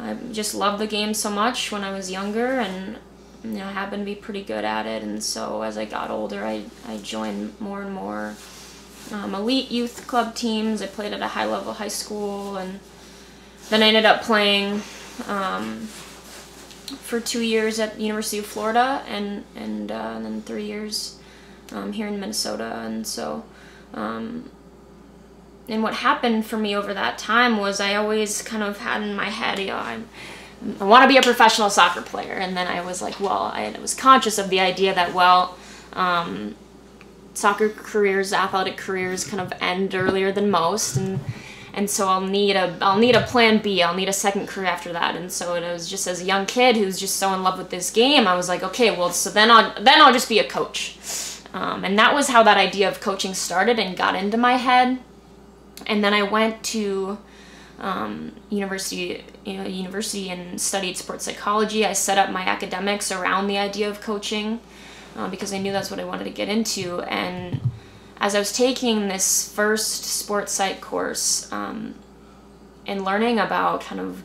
I just loved the game so much when I was younger, and you know, I happened to be pretty good at it. And so as I got older, I I joined more and more um, elite youth club teams. I played at a high level high school, and then I ended up playing. Um, for two years at the University of Florida and and, uh, and then three years um, here in Minnesota and so um, and what happened for me over that time was I always kind of had in my head you know I I want to be a professional soccer player and then I was like well I was conscious of the idea that well um, soccer careers athletic careers kind of end earlier than most and and so I'll need a I'll need a plan B. I'll need a second career after that. And so it was just as a young kid who's just so in love with this game, I was like, okay, well, so then I'll then I'll just be a coach. Um, and that was how that idea of coaching started and got into my head. And then I went to um, university, you know, university and studied sports psychology. I set up my academics around the idea of coaching uh, because I knew that's what I wanted to get into. And as I was taking this first sports psych course um, and learning about kind of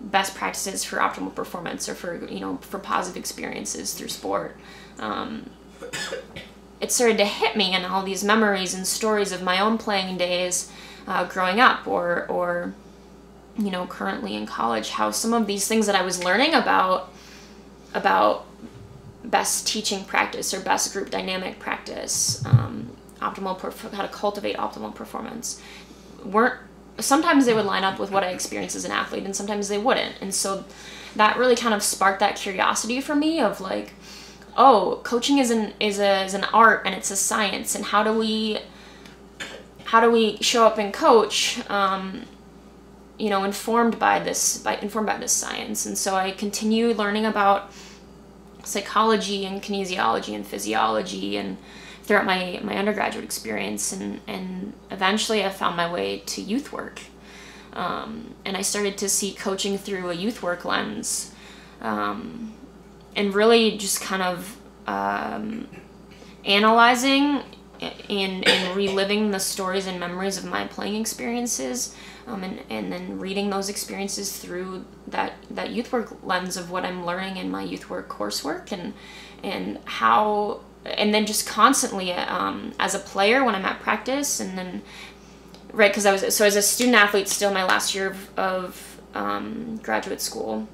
best practices for optimal performance or for you know for positive experiences through sport um, it started to hit me and all these memories and stories of my own playing days uh, growing up or or you know currently in college how some of these things that i was learning about about best teaching practice or best group dynamic practice um, optimal how to cultivate optimal performance weren't sometimes they would line up with what I experienced as an athlete and sometimes they wouldn't. And so that really kind of sparked that curiosity for me of like, oh, coaching is an is a is an art and it's a science. And how do we how do we show up and coach um, you know informed by this by informed by this science? And so i continued learning about psychology and kinesiology and physiology and throughout my, my undergraduate experience. And, and eventually I found my way to youth work. Um, and I started to see coaching through a youth work lens. Um, and really just kind of um, analyzing and, and reliving the stories and memories of my playing experiences um, and, and then reading those experiences through that, that youth work lens of what I'm learning in my youth work coursework and, and how and then just constantly um, as a player when I'm at practice, and then right because I was so as a student athlete, still my last year of, of um, graduate school,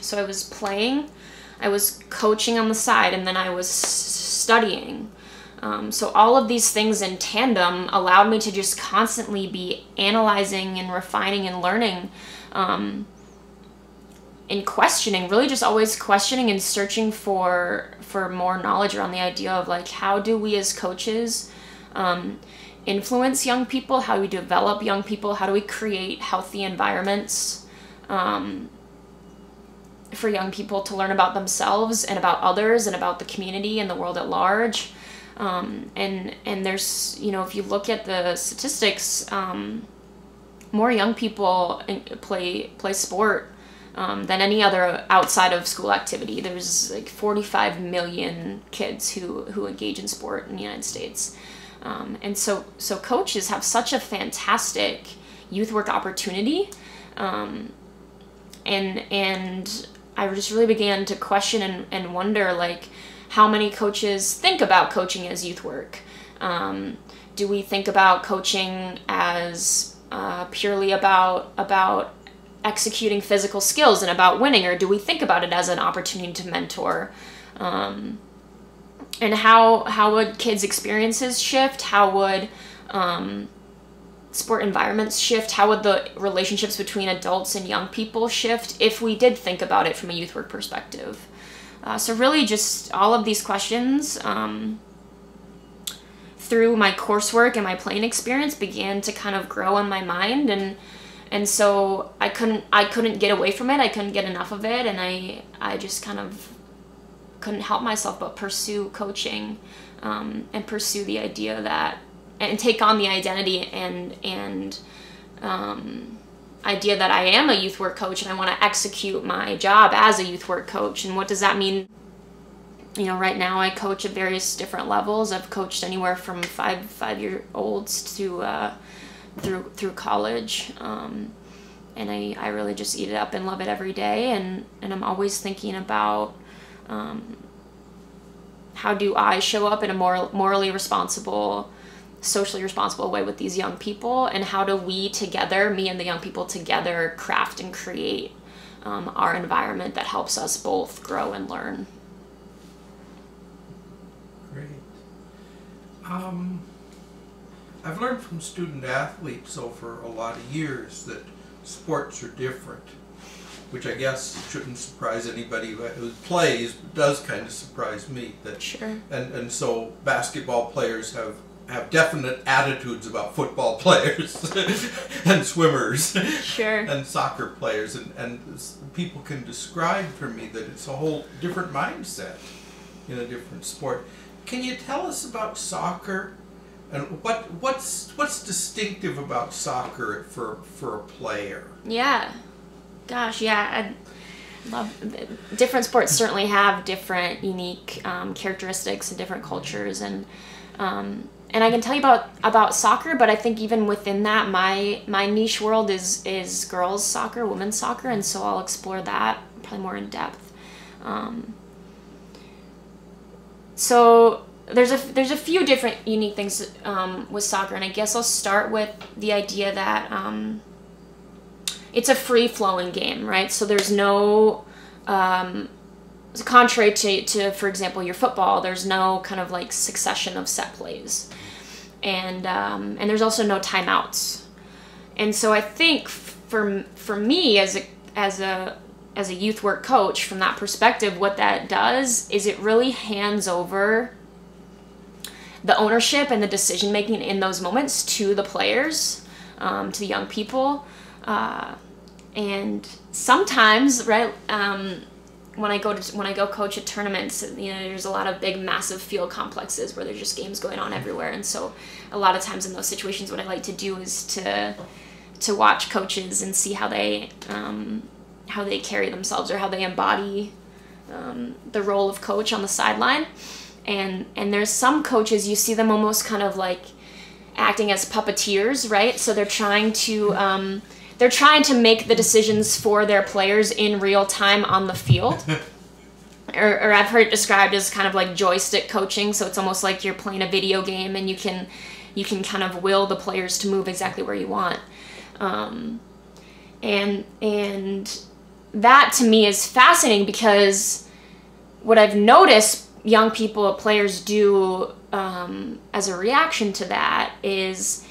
so I was playing, I was coaching on the side, and then I was studying. Um, so all of these things in tandem allowed me to just constantly be analyzing and refining and learning um, in questioning really just always questioning and searching for for more knowledge around the idea of like how do we as coaches um, influence young people? How do we develop young people? How do we create healthy environments? Um, for young people to learn about themselves and about others and about the community and the world at large um, and and there's you know if you look at the statistics um, more young people play play sport um, than any other outside of school activity. There's like 45 million kids who, who engage in sport in the United States. Um, and so, so coaches have such a fantastic youth work opportunity. Um, and, and I just really began to question and, and wonder like how many coaches think about coaching as youth work. Um, do we think about coaching as uh, purely about about executing physical skills and about winning, or do we think about it as an opportunity to mentor? Um, and how how would kids' experiences shift? How would um, sport environments shift? How would the relationships between adults and young people shift if we did think about it from a youth work perspective? Uh, so really, just all of these questions. Um, through my coursework and my playing experience began to kind of grow in my mind and and so I couldn't I couldn't get away from it. I couldn't get enough of it, and I I just kind of couldn't help myself but pursue coaching um, and pursue the idea that and take on the identity and and um, idea that I am a youth work coach and I want to execute my job as a youth work coach. And what does that mean? You know, right now I coach at various different levels. I've coached anywhere from five five year olds to uh, through through college. Um, and I, I really just eat it up and love it every day and, and I'm always thinking about um, how do I show up in a moral, morally responsible, socially responsible way with these young people, and how do we together, me and the young people together, craft and create um, our environment that helps us both grow and learn. Great. Um, I've learned from student athletes over a lot of years that sports are different, which I guess shouldn't surprise anybody who plays, but does kind of surprise me. That sure. And and so basketball players have have definite attitudes about football players and swimmers sure. and soccer players and, and people can describe for me that it's a whole different mindset in a different sport. Can you tell us about soccer and what what's what's distinctive about soccer for for a player? Yeah, gosh, yeah. I love different sports. Certainly have different unique um, characteristics and different cultures, and um, and I can tell you about about soccer. But I think even within that, my my niche world is is girls soccer, women's soccer, and so I'll explore that probably more in depth. Um, so there's a there's a few different unique things um, with soccer, and I guess I'll start with the idea that um, it's a free flowing game, right? So there's no um, contrary to, to for example your football, there's no kind of like succession of set plays, and um, and there's also no timeouts, and so I think for for me as a as a as a youth work coach from that perspective what that does is it really hands over the ownership and the decision making in those moments to the players, um, to the young people. Uh, and sometimes, right, um, when I go to when I go coach at tournaments, you know, there's a lot of big, massive field complexes where there's just games going on everywhere, and so a lot of times in those situations, what I like to do is to to watch coaches and see how they um, how they carry themselves or how they embody um, the role of coach on the sideline. And and there's some coaches you see them almost kind of like acting as puppeteers right? So they're trying to um, they're trying to make the decisions for their players in real time on the field. Or, or i've heard it described as kind of like joystick coaching so it's almost like you're playing a video game and you can you can kind of will the players to move exactly where you want. Um, and and that to me is fascinating because what i've noticed young people, players do um, as a reaction to that is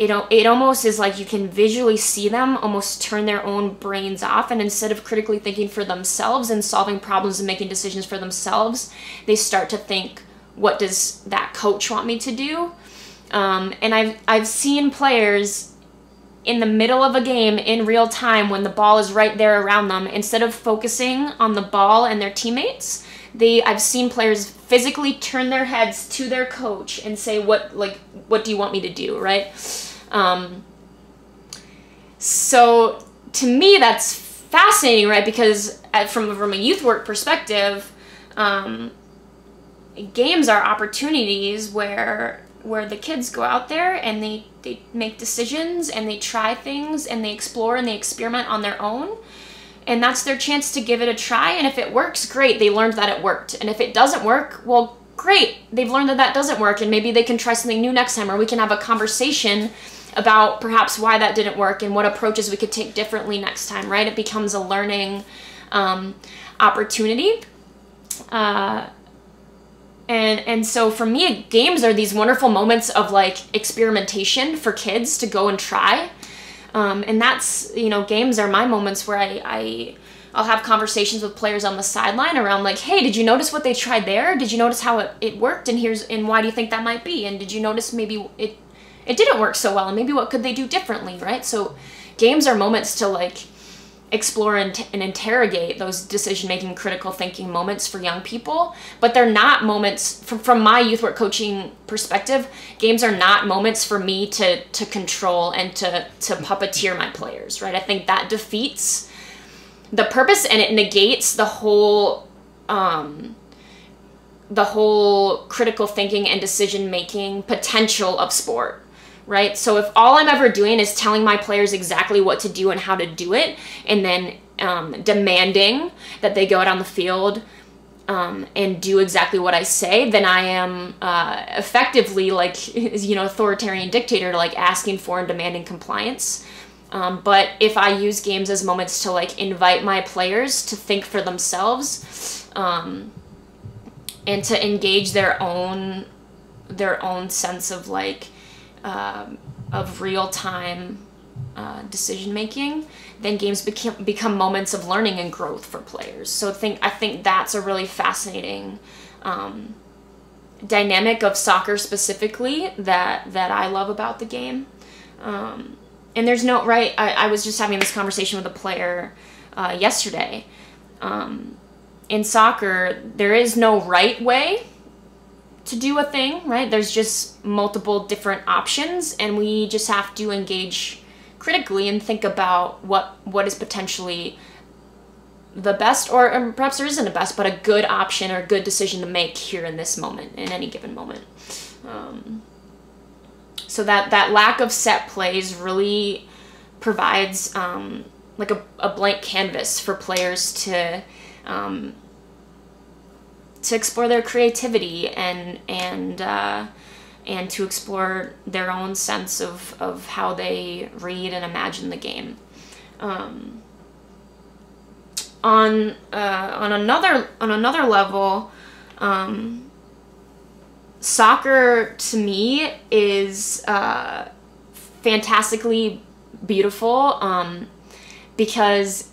it, it almost is like you can visually see them almost turn their own brains off and instead of critically thinking for themselves and solving problems and making decisions for themselves they start to think what does that coach want me to do? Um, and I've, I've seen players in the middle of a game in real time when the ball is right there around them instead of focusing on the ball and their teammates they I've seen players physically turn their heads to their coach and say what like what do you want me to do? Right um, so to me that's fascinating right? Because at, from from a youth work perspective um, games are opportunities where where the kids go out there and they they make decisions and they try things and they explore and they experiment on their own. And that's their chance to give it a try. And if it works, great, they learned that it worked. And if it doesn't work, well, great, they've learned that that doesn't work, and maybe they can try something new next time, or we can have a conversation about perhaps why that didn't work and what approaches we could take differently next time, right? It becomes a learning um, opportunity. Uh, and and so for me games are these wonderful moments of like experimentation for kids to go and try um, and that's, you know, games are my moments where I, I, I'll have conversations with players on the sideline around like, hey, did you notice what they tried there? Did you notice how it, it worked? And here's, and why do you think that might be? And did you notice maybe it, it didn't work so well and maybe what could they do differently, right? So games are moments to like, explore and, and interrogate those decision making critical thinking moments for young people but they're not moments from, from my youth work coaching perspective games are not moments for me to to control and to to puppeteer my players right i think that defeats the purpose and it negates the whole um the whole critical thinking and decision making potential of sport right? So if all I'm ever doing is telling my players exactly what to do and how to do it, and then um, demanding that they go out on the field um, and do exactly what I say, then I am uh, effectively like you know authoritarian dictator, like asking for and demanding compliance. Um, but if I use games as moments to like invite my players to think for themselves um, and to engage their own their own sense of like uh, of real time uh, decision making, then games become become moments of learning and growth for players. So I think I think that's a really fascinating um, dynamic of soccer specifically that that I love about the game. Um, and there's no right. I, I was just having this conversation with a player uh, yesterday. Um, in soccer, there is no right way to do a thing, right? There's just multiple different options, and we just have to engage critically and think about what what is potentially the best, or um, perhaps there isn't a best, but a good option or good decision to make here in this moment, in any given moment. Um, so that that lack of set plays really provides um, like a, a blank canvas for players to um, to explore their creativity and and uh, and to explore their own sense of, of how they read and imagine the game. Um, on uh, on another on another level, um, soccer to me is uh, fantastically beautiful um, because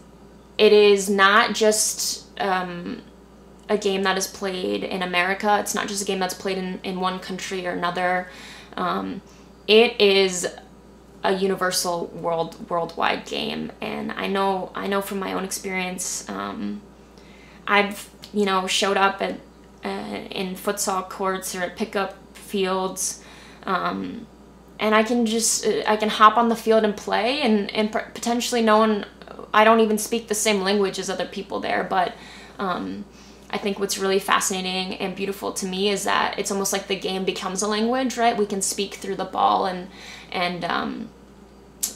it is not just um, a game that is played in America. It's not just a game that's played in, in one country or another. Um, it is a universal world worldwide game, and I know I know from my own experience. Um, I've you know showed up at uh, in futsal courts or at pickup fields. Um, and I can just I can hop on the field and play and and potentially no one I don't even speak the same language as other people there but um, I think what's really fascinating and beautiful to me is that it's almost like the game becomes a language, right? We can speak through the ball and and um,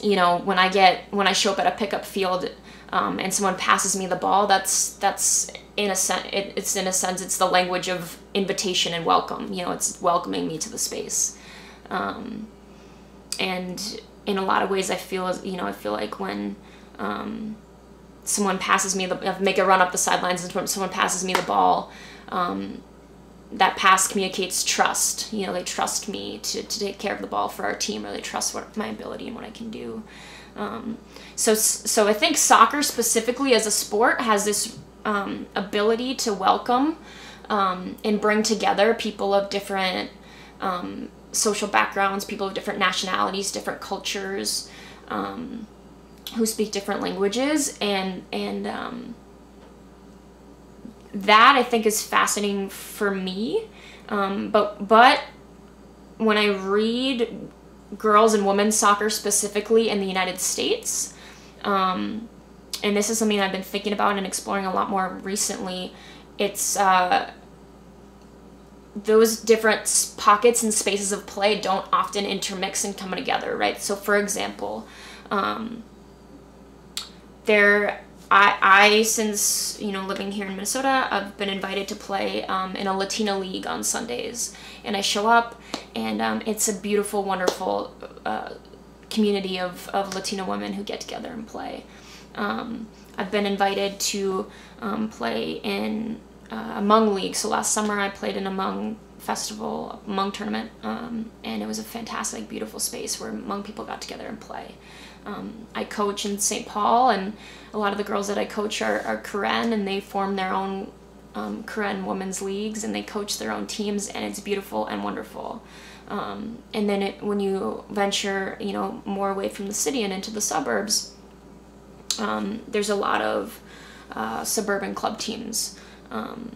you know when I get when I show up at a pickup field um, and someone passes me the ball, that's that's in a sense it, it's in a sense it's the language of invitation and welcome. You know, it's welcoming me to the space, um, and in a lot of ways, I feel you know I feel like when um, someone passes me the make a run up the sidelines and someone passes me the ball um, that pass communicates trust. You know they trust me to, to take care of the ball for our team or they trust what my ability and what i can do. Um, so so i think soccer specifically as a sport has this um, ability to welcome um, and bring together people of different um, social backgrounds people of different nationalities different cultures um, who speak different languages and and um, that I think is fascinating for me. Um, but but when I read girls and women's soccer specifically in the United States, um, and this is something I've been thinking about and exploring a lot more recently, it's uh, those different pockets and spaces of play don't often intermix and come together, right? So, for example, um, there I, I since you know living here in Minnesota I've been invited to play um, in a Latina league on Sundays. And I show up and um, it's a beautiful wonderful uh, community of, of Latina women who get together and play. Um, I've been invited to um, play in uh, a Hmong league. So last summer I played in a Hmong festival Hmong tournament um, and it was a fantastic beautiful space where Hmong people got together and play um, I coach in St. Paul, and a lot of the girls that I coach are, are Karen, and they form their own um, Karen women's leagues, and they coach their own teams, and it's beautiful and wonderful. Um, and then it, when you venture, you know, more away from the city and into the suburbs, um, there's a lot of uh, suburban club teams. Um,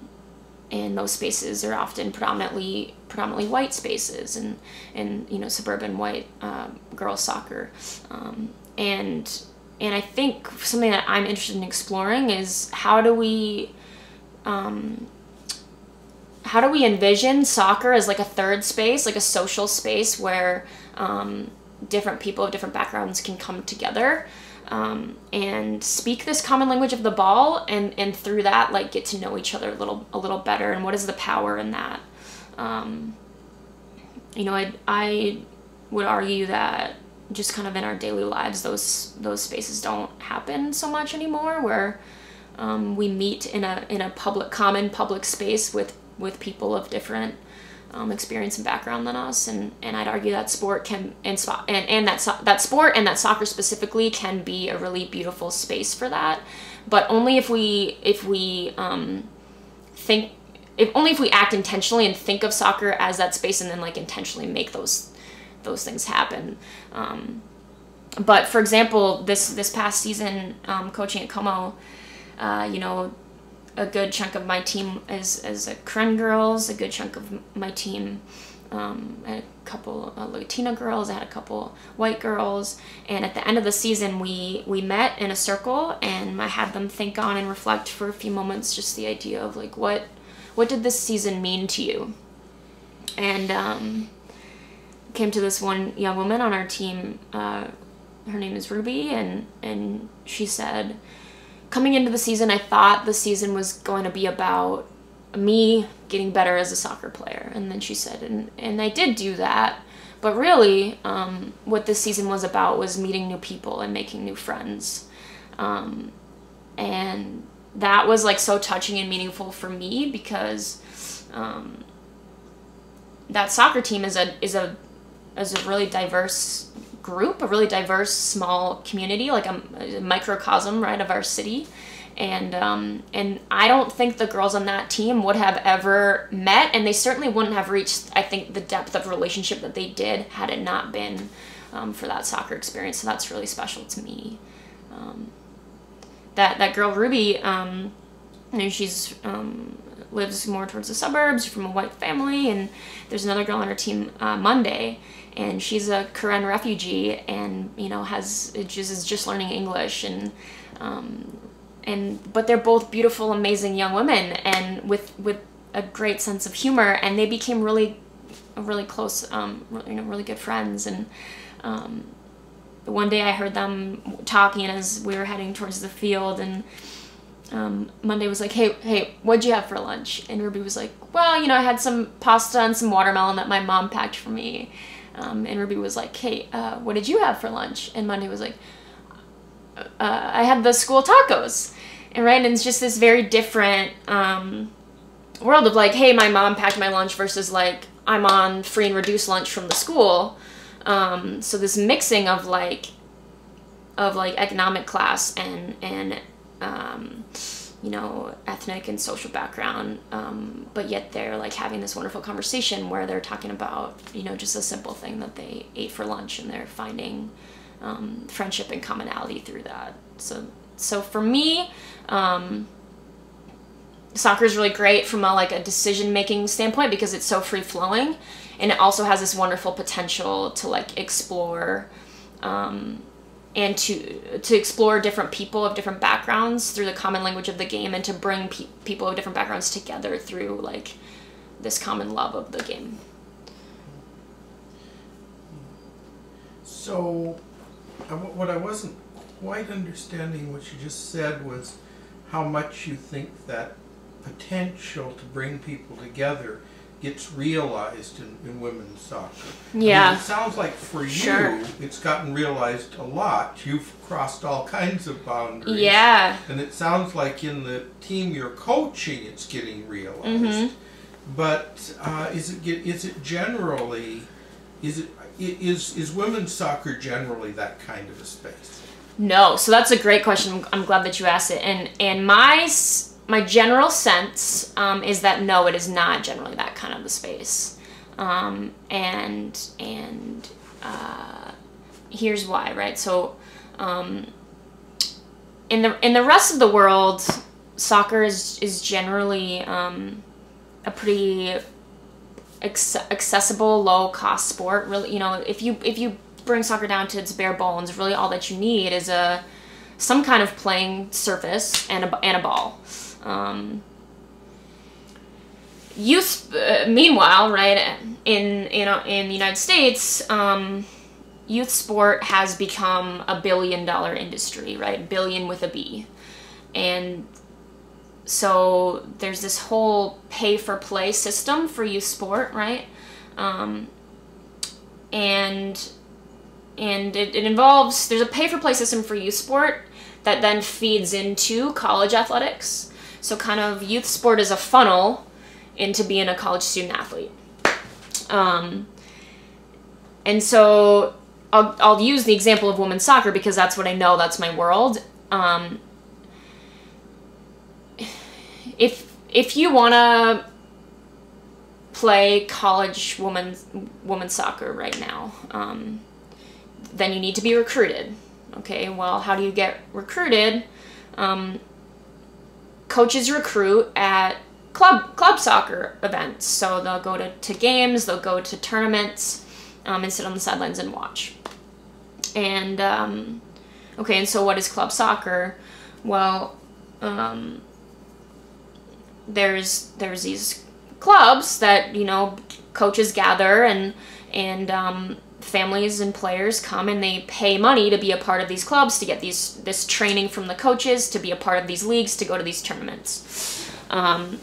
and those spaces are often predominantly predominantly white spaces and and you know suburban white uh, girls soccer um, and and I think something that I'm interested in exploring is how do we um, how how do we envision soccer as like a third space, like a social space where um, different people of different backgrounds can come together um, and speak this common language of the ball, and and through that like get to know each other a little a little better, and what is the power in that. Um, you know, I I would argue that just kind of in our daily lives, those those spaces don't happen so much anymore, where um, we meet in a in a public common public space with with people of different um, experience and background than us, and, and I'd argue that sport can and and, and that so- that sport and that soccer specifically can be a really beautiful space for that, but only if we if we um, think if only if we act intentionally and think of soccer as that space and then like intentionally make those those things happen. Um, but for example, this this past season, um, coaching at Como, uh, you know, a good chunk of my team is is a Karen girls. A good chunk of my team, um, a couple uh, Latina girls. I had a couple white girls. And at the end of the season, we we met in a circle, and I had them think on and reflect for a few moments, just the idea of like what what did this season mean to you, and um, came to this one young woman on our team. Uh, her name is Ruby, and and she said coming into the season, I thought the season was going to be about me getting better as a soccer player. And then she said, and, and I did do that. But really, um, what this season was about was meeting new people and making new friends. Um, and that was like so touching and meaningful for me because um, that soccer team is a is a is a really diverse group, a really diverse small community, like a, a microcosm, right, of our city. And um, and I don't think the girls on that team would have ever met, and they certainly wouldn't have reached, I think, the depth of relationship that they did had it not been um, for that soccer experience. So that's really special to me. Um, that that girl Ruby, um, you know, she's um, lives more towards the suburbs from a white family, and there's another girl on her team, uh, Monday, and she's a Karen refugee and you know has just is just learning English and um, and but they're both beautiful amazing young women and with with a great sense of humor and they became really really close um, you know really good friends and um, one day I heard them talking as we were heading towards the field and um, Monday was like, hey, hey, what'd you have for lunch? And Ruby was like, well, you know, I had some pasta and some watermelon that my mom packed for me. Um, and Ruby was like, hey, uh, what did you have for lunch? And Monday was like, uh, I had the school tacos. And it's just this very different um, world of like, hey, my mom packed my lunch versus like, I'm on free and reduced lunch from the school. Um, so this mixing of like, of like economic class and, and, um, you know, ethnic and social background, um, but yet they're like having this wonderful conversation where they're talking about, you know, just a simple thing that they ate for lunch and they're finding um, friendship and commonality through that. So, so for me, um, soccer is really great from a like a decision making standpoint because it's so free flowing, and it also has this wonderful potential to like explore um, and to to explore different people of different backgrounds through the common language of the game and to bring pe- people of different backgrounds together through like this common love of the game. So what i wasn't quite understanding what you just said was how much you think that potential to bring people together gets realized in, in women's soccer. Yeah. I mean, it sounds like for you, Sure. it's gotten realized a lot. You've crossed all kinds of boundaries. yeah And it sounds like in the team you're coaching, it's getting realized. Mhm. But uh, is it get, is it generally is it is is women's soccer generally that kind of a space? No, so that's a great question. I'm, I'm glad that you asked it. And and my s- my general sense um, is that no, it is not generally that kind of a space. Um, and and uh, here's why, right? So um, in the in the rest of the world, soccer is is generally um, a pretty acce- accessible, low cost sport. Really, you know, if you if you bring soccer down to its bare bones, really all that you need is a some kind of playing surface and a and a ball. Um, youth, uh, meanwhile, right in you know in the United States, um, youth sport has become a billion dollar industry, right? Billion with a B, and so there's this whole pay for play system for youth sport, right? Um, and and it, it involves there's a pay for play system for youth sport that then feeds into college athletics. So kind of youth sport is a funnel into being a college student athlete. Um, and so I'll, I'll use the example of women's soccer because that's what I know, that's my world. Um, if if you want to play college women's women's soccer right now, um, then you need to be recruited. Okay, well, how do you get recruited? Um, coaches recruit at club club soccer events, so they'll go to, to games, they'll go to tournaments, um, and sit on the sidelines and watch. And um, okay, and so what is club soccer? Well, um, there's there's these clubs that you know coaches gather and and um, families and players come and they pay money to be a part of these clubs to get these this training from the coaches to be a part of these leagues to go to these tournaments. Um,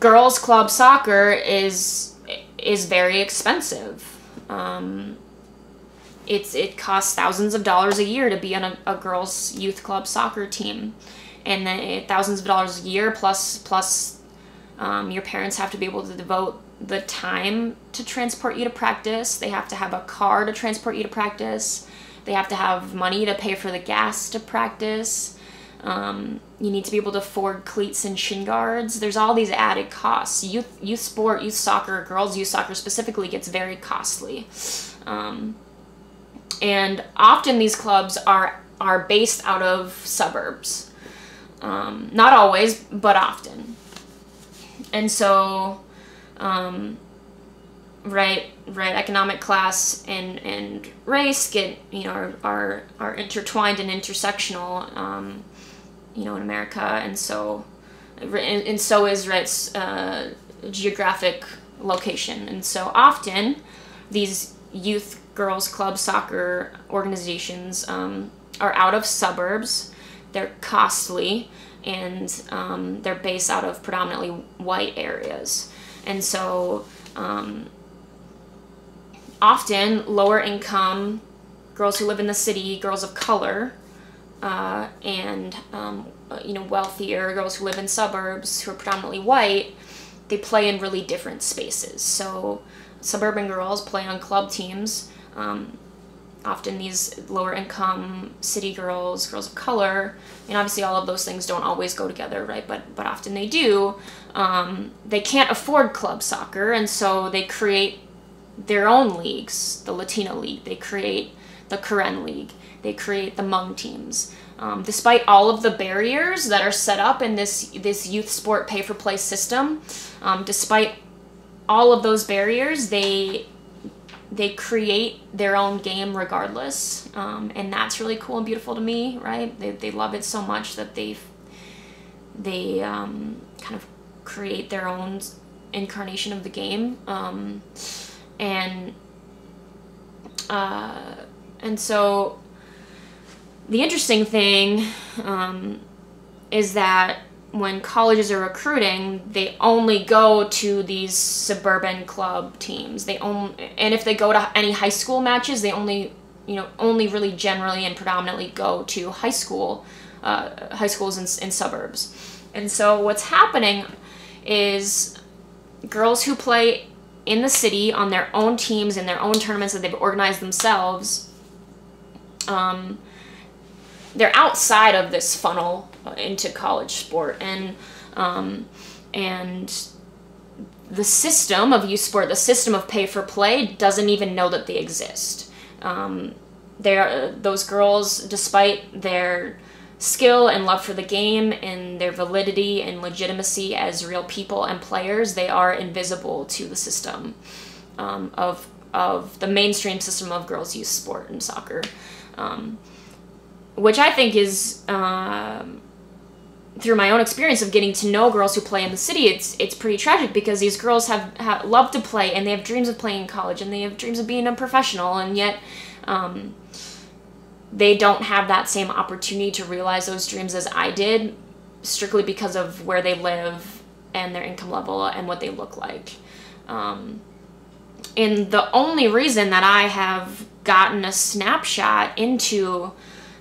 girls club soccer is is very expensive. Um, it's it costs thousands of dollars a year to be on a, a girls youth club soccer team and then thousands of dollars a year plus plus um, your parents have to be able to devote the time to transport you to practice. They have to have a car to transport you to practice. They have to have money to pay for the gas to practice. Um, you need to be able to afford cleats and shin guards. There's all these added costs. Youth youth sport youth soccer girls youth soccer specifically gets very costly. Um, and often these clubs are are based out of suburbs. Um, not always, but often. And so, um, right, right, economic class and, and race get, you know, are, are, are intertwined and intersectional, um, you know, in America. And so, and, and so is, right, uh, geographic location. And so often these youth girls club soccer organizations um, are out of suburbs they're costly and um, they're based out of predominantly white areas. And so um, often lower income girls who live in the city, girls of color, uh, and um, you know wealthier girls who live in suburbs who are predominantly white, they play in really different spaces. So suburban girls play on club teams. Um, often these lower income city girls, girls of color, and obviously all of those things don't always go together, right? But but often they do. Um, they can't afford club soccer, and so they create their own leagues. The Latino League, they create the Karen League, they create the Hmong teams. Um, despite all of the barriers that are set up in this this youth sport pay for play system, um, despite all of those barriers, they they create their own game regardless um, and that's really cool and beautiful to me right? They, they love it so much that they they um, kind of create their own incarnation of the game um, and uh, and so the interesting thing um, is that when colleges are recruiting, they only go to these suburban club teams. They only, and if they go to any high school matches, they only, you know, only really generally and predominantly go to high school, uh, high schools in, in suburbs. And so what's happening is girls who play in the city on their own teams in their own tournaments that they've organized themselves. Um, they're outside of this funnel into college sport and um, and the system of youth sport, the system of pay for play, doesn't even know that they exist. Um, are those girls, despite their skill and love for the game and their validity and legitimacy as real people and players, they are invisible to the system um, of of the mainstream system of girls' youth sport and soccer. Um, which I think is um, through my own experience of getting to know girls who play in the city, it's it's pretty tragic because these girls have, have love to play and they have dreams of playing in college and they have dreams of being a professional and yet um, they don't have that same opportunity to realize those dreams as I did, strictly because of where they live and their income level and what they look like. Um, and the only reason that I have gotten a snapshot into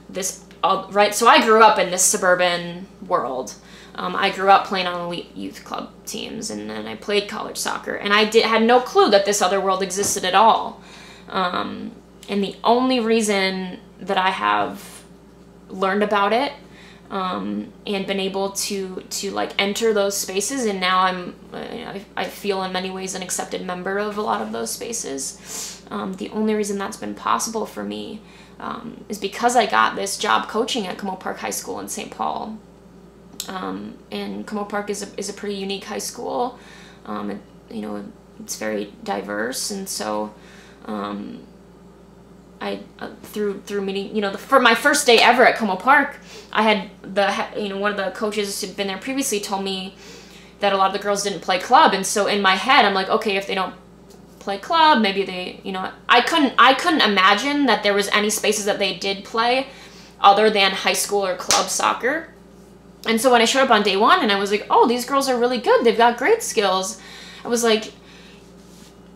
this uh, right so i grew up in this suburban world. Um, i grew up playing on elite youth club teams and then i played college soccer and i did, had no clue that this other world existed at all. Um, and the only reason that i have learned about it um, and been able to to like enter those spaces and now i'm uh, I, I feel in many ways an accepted member of a lot of those spaces um, the only reason that's been possible for me um, is because I got this job coaching at Como Park High School in St. Paul. Um, and Como Park is a, is a pretty unique high school. Um, it, you know, it's very diverse, and so um, I uh, through through meeting, you know, the, for my first day ever at Como Park, I had the you know one of the coaches who'd been there previously told me that a lot of the girls didn't play club, and so in my head, I'm like, okay, if they don't play club. Maybe they, you know, I couldn't I couldn't imagine that there was any spaces that they did play other than high school or club soccer. And so when I showed up on day one and I was like, oh, these girls are really good. They've got great skills. I was like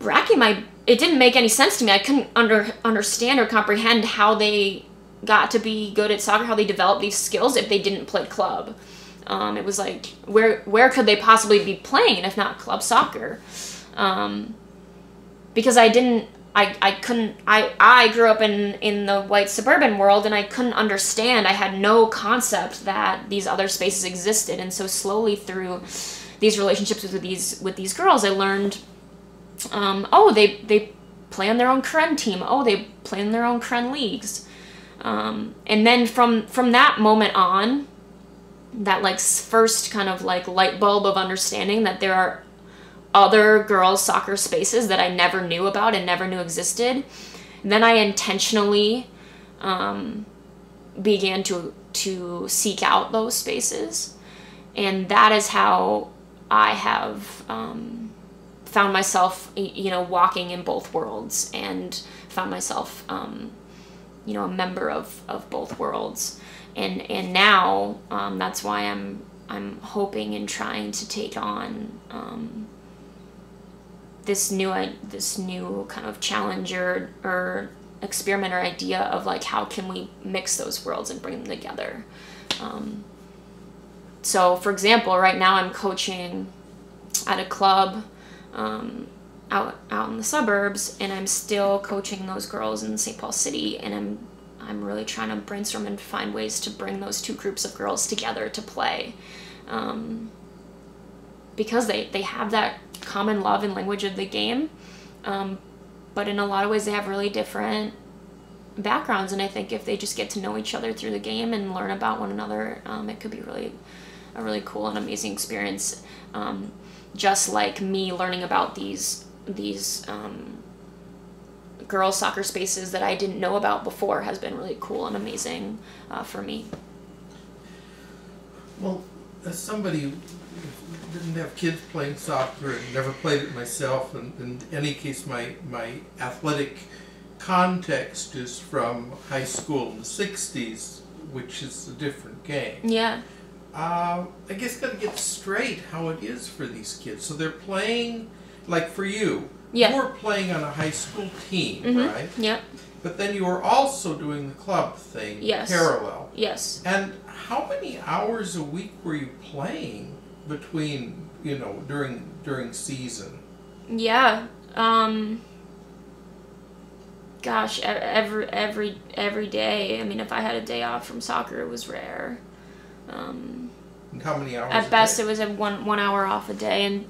racking my it didn't make any sense to me. I couldn't under understand or comprehend how they got to be good at soccer, how they developed these skills if they didn't play club. Um, it was like where where could they possibly be playing if not club soccer? Um, because I didn't I, I couldn't I, I grew up in, in the white suburban world and I couldn't understand I had no concept that these other spaces existed. And so slowly through these relationships with these with these girls I learned um, oh they they play on their own Karen team. Oh they play in their own Karen leagues. Um, and then from from that moment on that like first kind of like light bulb of understanding that there are other girls' soccer spaces that I never knew about and never knew existed. And then I intentionally um, began to to seek out those spaces, and that is how I have um, found myself, you know, walking in both worlds, and found myself, um, you know, a member of of both worlds. And and now um, that's why I'm I'm hoping and trying to take on um, this new this new kind of challenge or, or experiment or idea of like how can we mix those worlds and bring them together. Um, so, for example, right now I'm coaching at a club um, out out in the suburbs, and I'm still coaching those girls in St. Paul City, and I'm I'm really trying to brainstorm and find ways to bring those two groups of girls together to play. Um, because they, they have that common love and language of the game. Um, but in a lot of ways, they have really different backgrounds. And I think if they just get to know each other through the game and learn about one another, um, it could be really a really cool and amazing experience. Um, just like me learning about these these um, girls soccer spaces that I didn't know about before has been really cool and amazing uh, for me. Well, as somebody didn't have kids playing soccer and never played it myself. And in any case, my, my athletic context is from high school in the 60s, which is a different game. Yeah. Uh, I guess got to get straight how it is for these kids. So they're playing, like for you, yeah. you were playing on a high school team, mm-hmm. right? Yep. But then you were also doing the club thing yes. parallel. Yes. And how many hours a week were you playing between you know during during season? Yeah. Um gosh, every every every day. I mean, if I had a day off from soccer, it was rare. Um, how many hours? At best, day? it was a one one hour off a day, and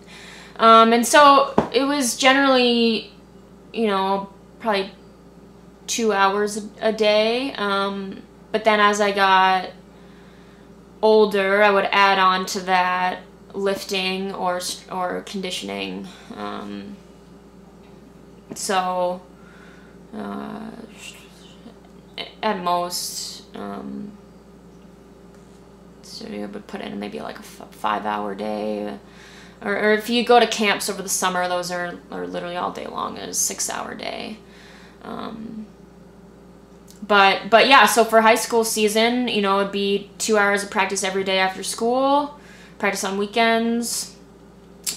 um, and so it was generally, you know, probably two hours a, a day. Um, but then as I got older, I would add on to that lifting or or conditioning. Um, so uh, at most um, So you would put in maybe like a f- five hour day. Or, or if you go to camps over the summer, those are, are literally all day long, a six hour day. Um, but but yeah, so for high school season, you know, it'd be two hours of practice every day after school, practice on weekends,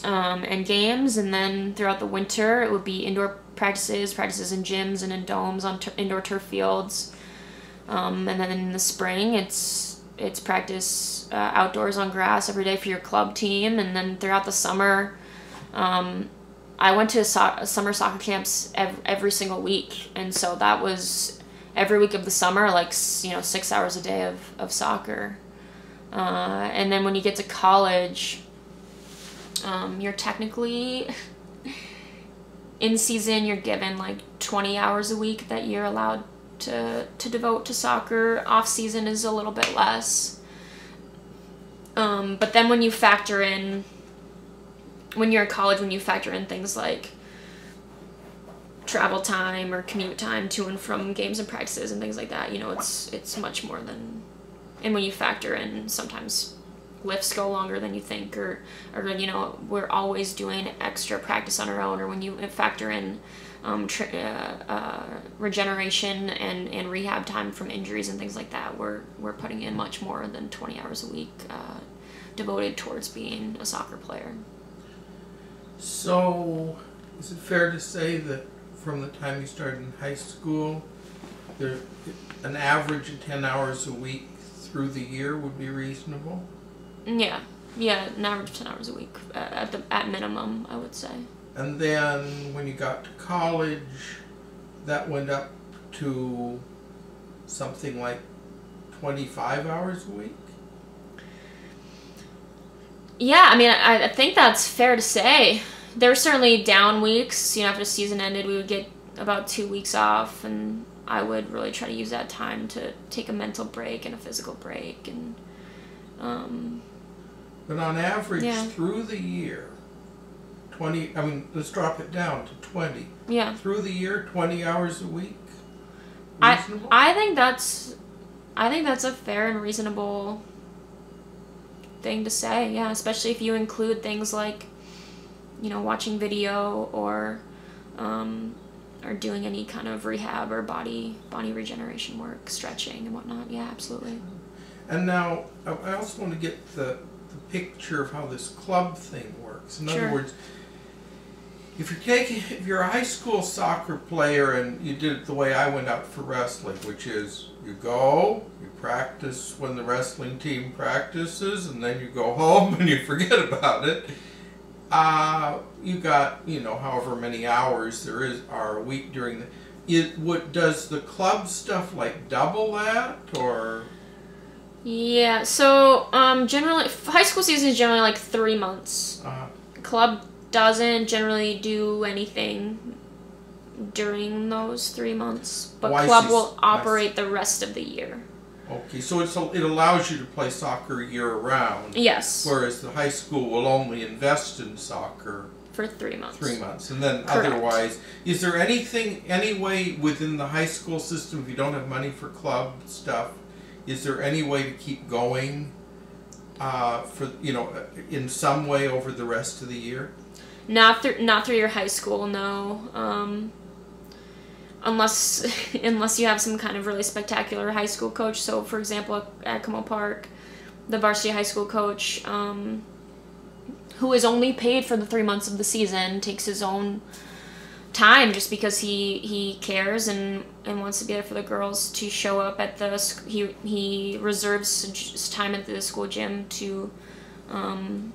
um, and games, and then throughout the winter, it would be indoor practices, practices in gyms and in domes on indoor turf fields, um, and then in the spring, it's it's practice uh, outdoors on grass every day for your club team, and then throughout the summer. Um, I went to so- summer soccer camps every, every single week, and so that was every week of the summer, like you know, six hours a day of of soccer. Uh, and then when you get to college, um, you're technically in season. You're given like twenty hours a week that you're allowed to to devote to soccer. Off season is a little bit less. Um, but then when you factor in when you're in college, when you factor in things like travel time or commute time to and from games and practices and things like that, you know, it's it's much more than. And when you factor in sometimes lifts go longer than you think, or or you know, we're always doing extra practice on our own, or when you factor in. Um, uh, uh, regeneration and, and rehab time from injuries and things like that, we're, we're putting in much more than 20 hours a week uh, devoted towards being a soccer player. So, is it fair to say that from the time you started in high school, there an average of ten hours a week through the year would be reasonable? Yeah, yeah, an average of ten hours a week uh, at the at minimum, I would say. And then when you got to college, that went up to something like twenty-five hours a week. Yeah, I mean, I, I think that's fair to say. There were certainly down weeks. You know, after the season ended, we would get about two weeks off, and I would really try to use that time to take a mental break and a physical break. And um, but on average, yeah. through the year, twenty. I mean, let's drop it down to twenty. Yeah. Through the year, twenty hours a week. Reasonable? I I think that's, I think that's a fair and reasonable thing to say. Yeah, especially if you include things like, you know, watching video or, um, or doing any kind of rehab or body body regeneration work, stretching and whatnot. Yeah, absolutely. And now I also want to get the, the picture of how this club thing works. In sure. other words, if you're taking if you're a high school soccer player and you did it the way I went out for wrestling, which is you go, you practice when the wrestling team practices, and then you go home and you forget about it. Uh, you got you know however many hours there is are a week during the. It what does the club stuff like double that or? Yeah. So um, generally, high school season is generally like three months. Uh, club doesn't generally do anything during those three months, but oh, club will operate the rest of the year. Okay, so it's a, it allows you to play soccer year round. Yes. Whereas the high school will only invest in soccer for three months. Three months, and then Correct. otherwise, is there anything, any way within the high school system, if you don't have money for club stuff, is there any way to keep going uh, for you know in some way over the rest of the year? Not through not through your high school, no. Um, unless unless you have some kind of really spectacular high school coach. So, for example, at Como Park, the varsity high school coach, um, who is only paid for the three months of the season, takes his own time just because he he cares and and wants to be there for the girls to show up at the he he reserves time at the school gym to um,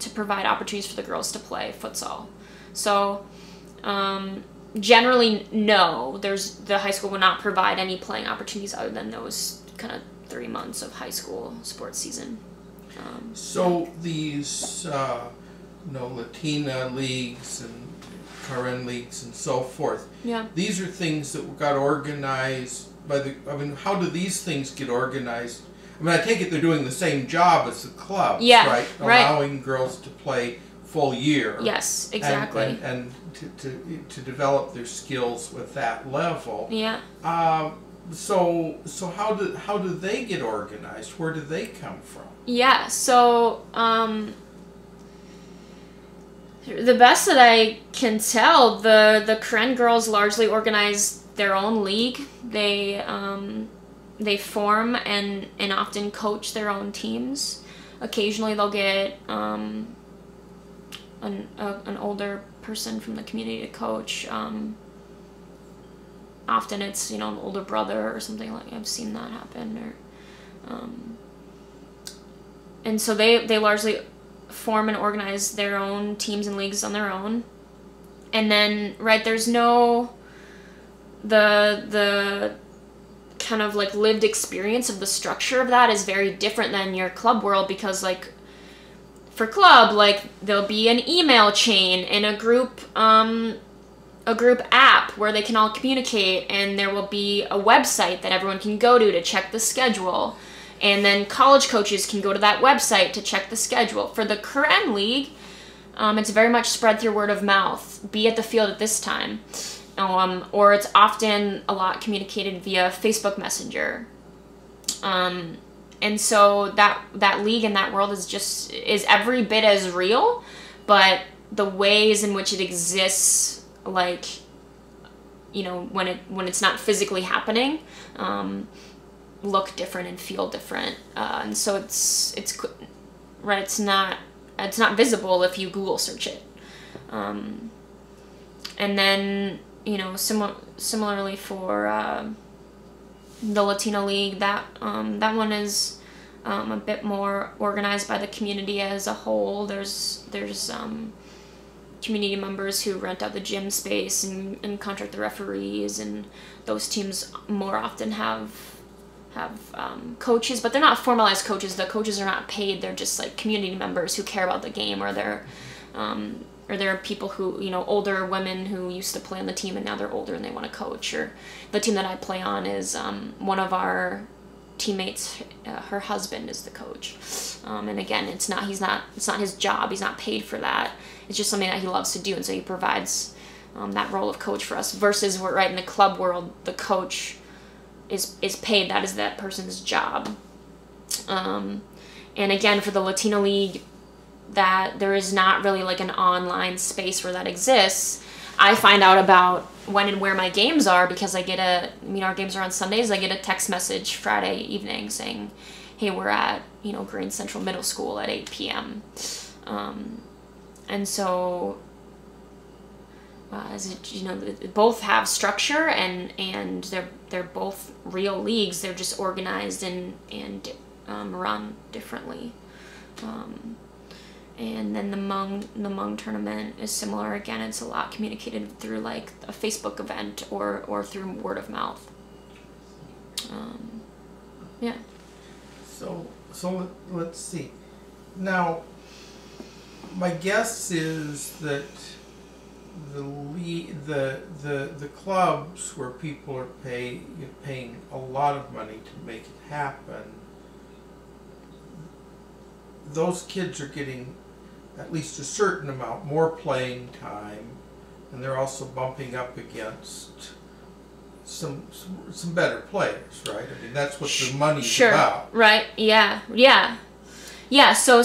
to provide opportunities for the girls to play futsal. So um, generally, no. There's the high school will not provide any playing opportunities other than those kind of three months of high school sports season. Um, so these, uh, you know, Latina leagues and Karen leagues and so forth. Yeah. These are things that got organized by the. I mean, how do these things get organized? I mean, I take it they're doing the same job as the clubs, yeah, right? Right. Allowing girls to play full year. Yes, exactly. And, and, and to, to, to develop their skills with that level. Yeah. Uh, so so how do how do they get organized? Where do they come from? Yeah, so um, the best that I can tell, the the Karen girls largely organize their own league. They um, they form and and often coach their own teams. Occasionally, they'll get um, an a, an older person from the community to coach. Um, often it's you know an older brother or something like I've seen that happen or um, and so they they largely form and organize their own teams and leagues on their own and then right there's no the the kind of like lived experience of the structure of that is very different than your club world because like for club like there'll be an email chain and a group um a group app where they can all communicate and there will be a website that everyone can go to to check the schedule. And then college coaches can go to that website to check the schedule. For the Karen League um, it's very much spread through word of mouth be at the field at this time. Um, or it's often a lot communicated via facebook messenger. Um, and so that that league in that world is just is every bit as real but the ways in which it exists like you know when it when it's not physically happening um, look different and feel different. Uh, and so it's it's right it's not it's not visible if you google search it. Um, and then you know sim- similarly for uh, the latino league that um, that one is um, a bit more organized by the community as a whole. There's there's um, community members who rent out the gym space and, and contract the referees and those teams more often have have um, coaches but they're not formalized coaches. The coaches are not paid. They're just like community members who care about the game or they're um, or there are people who you know older women who used to play on the team and now they're older and they want to coach. Or the team that i play on is um, one of our teammates uh, her husband is the coach. Um, and again it's not he's not it's not his job he's not paid for that. It's just something that he loves to do and so he provides um, that role of coach for us versus we're right in the club world the coach is is paid that is that person's job. Um, and again for the latino league that there is not really like an online space where that exists. I find out about when and where my games are because i get a I mean our games are on sundays i get a text message friday evening saying hey we're at you know green central middle school at 8 p.m um, and so uh, it, you know both have structure and and they're they're both real leagues. They're just organized and and um, run differently. Um, and then the Hmong the Hmong tournament is similar again. It's a lot communicated through like a Facebook event or or through word of mouth. Um, yeah. So so let, us see. Now my guess is that the the the the clubs where people are pay paying a lot of money to make it happen. Those kids are getting at least a certain amount more playing time, and they're also bumping up against some some, some better players, right? I mean, that's what the money's sure. about. Right? Yeah. Yeah. Yeah. So,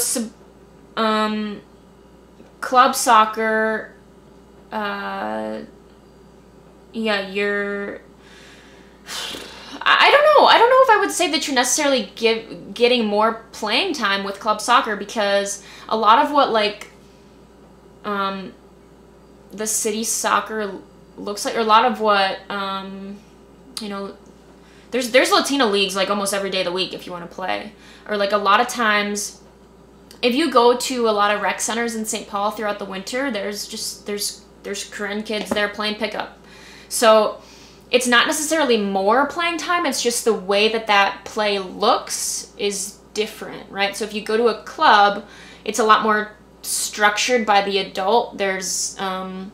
um, club soccer, uh, yeah, you're. I don't know. I don't know if I would say that you're necessarily give, getting more playing time with club soccer because a lot of what like um, the city soccer looks like, or a lot of what um, you know, there's there's Latino leagues like almost every day of the week if you want to play, or like a lot of times if you go to a lot of rec centers in St. Paul throughout the winter, there's just there's there's Korean kids there playing pickup. So it's not necessarily more playing time, it's just the way that that play looks is different, right? So if you go to a club, it's a lot more structured by the adult. There's um,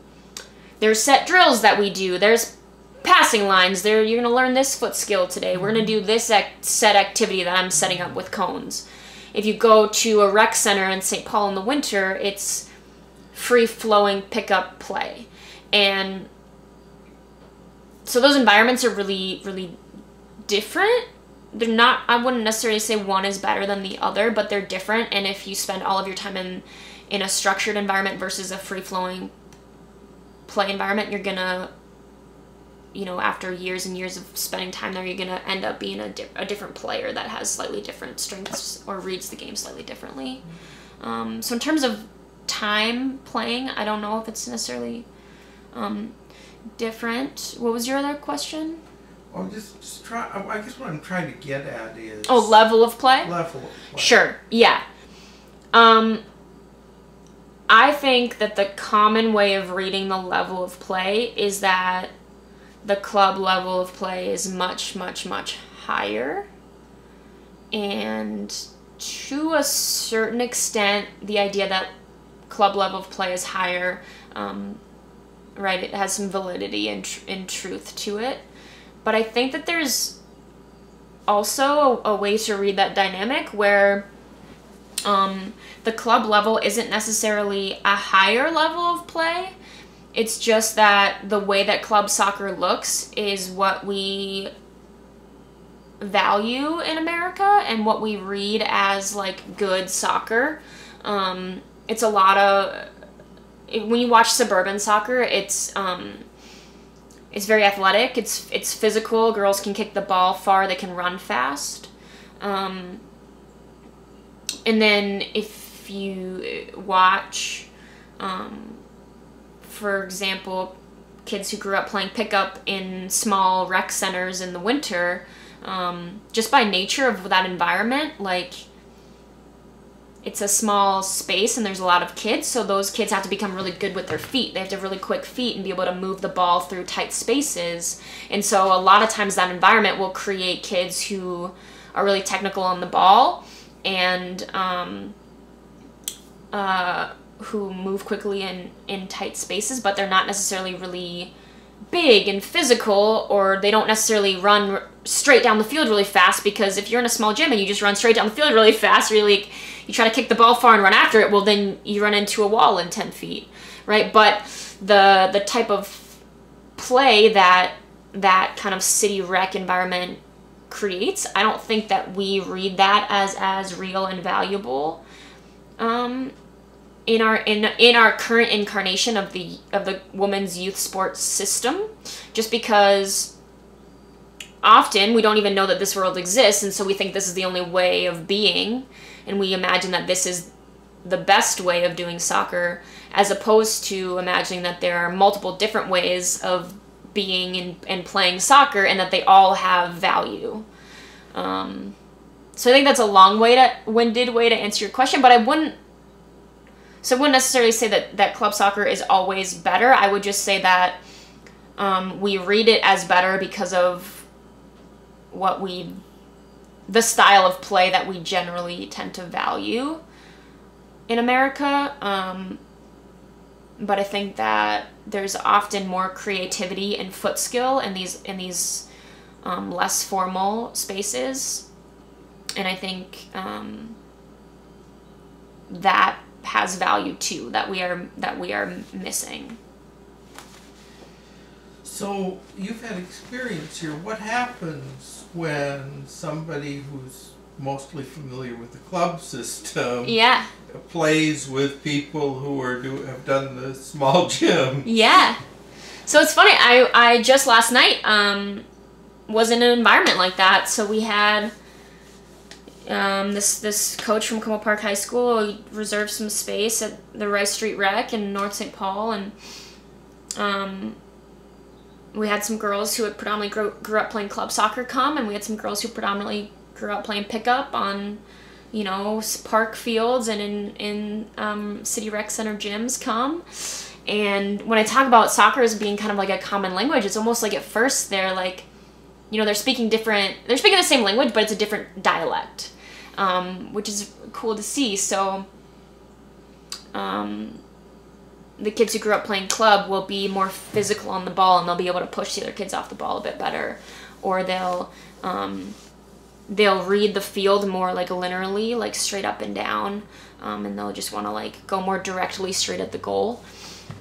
there's set drills that we do. There's passing lines. There you're gonna learn this foot skill today. We're gonna do this set activity that I'm setting up with cones if you go to a rec center in St. Paul in the winter, it's free flowing pickup play. And so those environments are really, really different. They're not. I wouldn't necessarily say one is better than the other, but they're different. And if you spend all of your time in in a structured environment versus a free flowing play environment, you're gonna you know, after years and years of spending time there, you're gonna end up being a, di- a different player that has slightly different strengths or reads the game slightly differently. Um, so in terms of time playing, I don't know if it's necessarily um, different. What was your other question? Well, just, just try. I guess what I'm trying to get at is Oh, level of play. level. Of play. Sure. Yeah. Um, I think that the common way of reading the level of play is that the club level of play is much, much, much higher. And to a certain extent, the idea that club level of play is higher, um, right, it has some validity and, tr- truth to it. But I think that there's also a, a way to read that dynamic where um, the club level isn't necessarily a higher level of play. It's just that the way that club soccer looks is what we value in America and what we read as like good soccer. Um, it's a lot of when you watch suburban soccer, it's um, it's very athletic. It's it's physical. Girls can kick the ball far. They can run fast. Um, and then if you watch, um, for example, kids who grew up playing pickup in small rec centers in the winter, um, just by nature of that environment, like it's a small space and there's a lot of kids, so those kids have to become really good with their feet. They have to have really quick feet and be able to move the ball through tight spaces. And so a lot of times that environment will create kids who are really technical on the ball and um, uh, who move quickly in, in tight spaces, but they're not necessarily really big and physical, or they don't necessarily run straight down the field really fast. Because if you're in a small gym and you just run straight down the field really fast, really you try to kick the ball far and run after it, well then you run into a wall in ten feet, right? But the the type of play that that kind of city rec environment creates, I don't think that we read that as as real and valuable. Um, in our in in our current incarnation of the of the women's youth sports system, just because often we don't even know that this world exists, and so we think this is the only way of being, and we imagine that this is the best way of doing soccer, as opposed to imagining that there are multiple different ways of being and, and playing soccer, and that they all have value. Um, so I think that's a long way to winded way to answer your question, but I wouldn't so I wouldn't necessarily say that, that club soccer is always better. I would just say that um, we read it as better because of what we, the style of play that we generally tend to value in America. Um, but I think that there's often more creativity and foot skill in these in these um, less formal spaces, and I think um, that has value too that we are that we are missing. So you've had experience here. What happens when somebody who's mostly familiar with the club system Yeah, plays with people who are do have done the small gym? yeah. So it's funny. I I just last night um was in an environment like that. So we had um, this this coach from Como Park High School reserved some space at the Rice Street Rec in North St. Paul, and um, we had some girls who had predominantly grew, grew up playing club soccer come, and we had some girls who predominantly grew up playing pickup on, you know, park fields and in in um, city rec center gyms come. And when I talk about soccer as being kind of like a common language, it's almost like at first they're like, you know, they're speaking different. They're speaking the same language, but it's a different dialect, um, which is cool to see. So. Um, the kids who grew up playing club will be more physical on the ball and they'll be able to push the other kids off the ball a bit better or they'll um, they'll read the field more like linearly like straight up and down um, and they'll just want to like go more directly straight at the goal